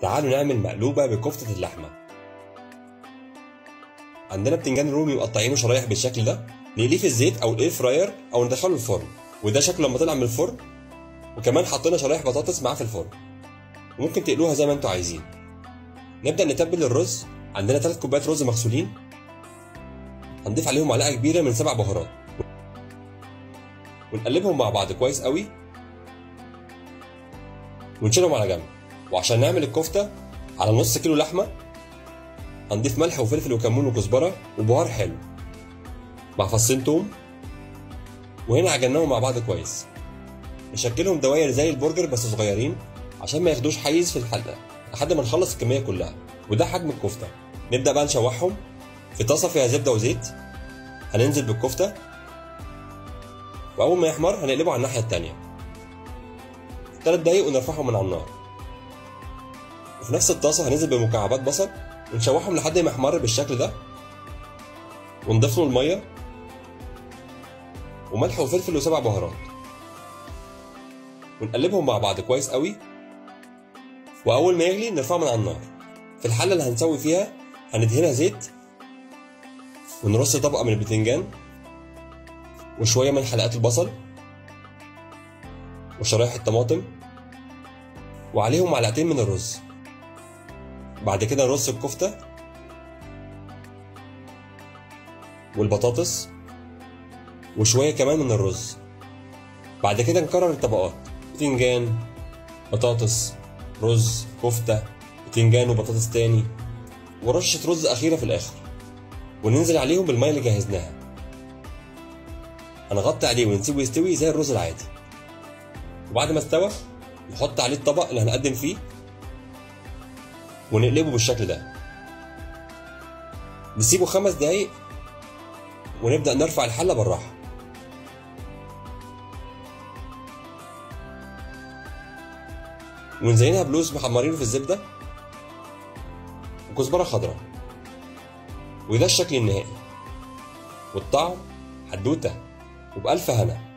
تعالوا نعمل مقلوبة بكفتة اللحمة. عندنا بتنجان رومي مقطعينه شرايح بالشكل ده. نقليه في الزيت أو الإير فراير أو ندخله الفرن. وده شكله لما طلع من الفرن. وكمان حطينا شرايح بطاطس معاه في الفرن. وممكن تقلوها زي ما أنتوا عايزين. نبدأ نتبل الرز. عندنا 3 كوبايات رز مغسولين. هنضيف عليهم معلقة كبيرة من سبع بهارات. ونقلبهم مع بعض كويس قوي. ونشيلهم على جنب. وعشان نعمل الكفتة على نص كيلو لحمة هنضيف ملح وفلفل وكمون وكزبرة وبهار حلو. مع فصين توم وهنا عجناهم مع بعض كويس. نشكلهم دواير زي البرجر بس صغيرين عشان ما ياخدوش حيز في الحلة لحد ما نخلص الكمية كلها. وده حجم الكفتة. نبدأ بقى نشوحهم في طاسة فيها زبدة وزيت. هننزل بالكفتة. وأول ما يحمر هنقلبه على الناحية التانية. ثلاث دقايق ونرفعهم من على النار. وفي نفس الطاسة هننزل بمكعبات بصل ونشوحهم لحد ما يحمر بالشكل ده. ونضيف له المية. وملح وفلفل وسبع بهارات. ونقلبهم مع بعض كويس قوي. وأول ما يغلي نرفعه من على النار. في الحلة اللي هنسوي فيها هندهنها زيت. ونرص طبقة من البتنجان. وشوية من حلقات البصل. وشرايح الطماطم. وعليهم معلقتين من الرز. بعد كده نرص الكفتة والبطاطس وشوية كمان من الرز. بعد كده نكرر الطبقات. بتنجان بطاطس رز كفتة بتنجان وبطاطس تاني. ورشة رز أخيرة في الآخر. وننزل عليهم بالمية اللي جهزناها. هنغطي عليه ونسيبه يستوي زي الرز العادي. وبعد ما استوى نحط عليه الطبق اللي هنقدم فيه. ونقلبه بالشكل ده. نسيبه خمس دقايق ونبدأ نرفع الحلة بالراحة. ونزينها بلوز محمرينه في الزبدة. وكزبرة خضراء. وده الشكل النهائي. والطعم حدوتة وبألف هنا.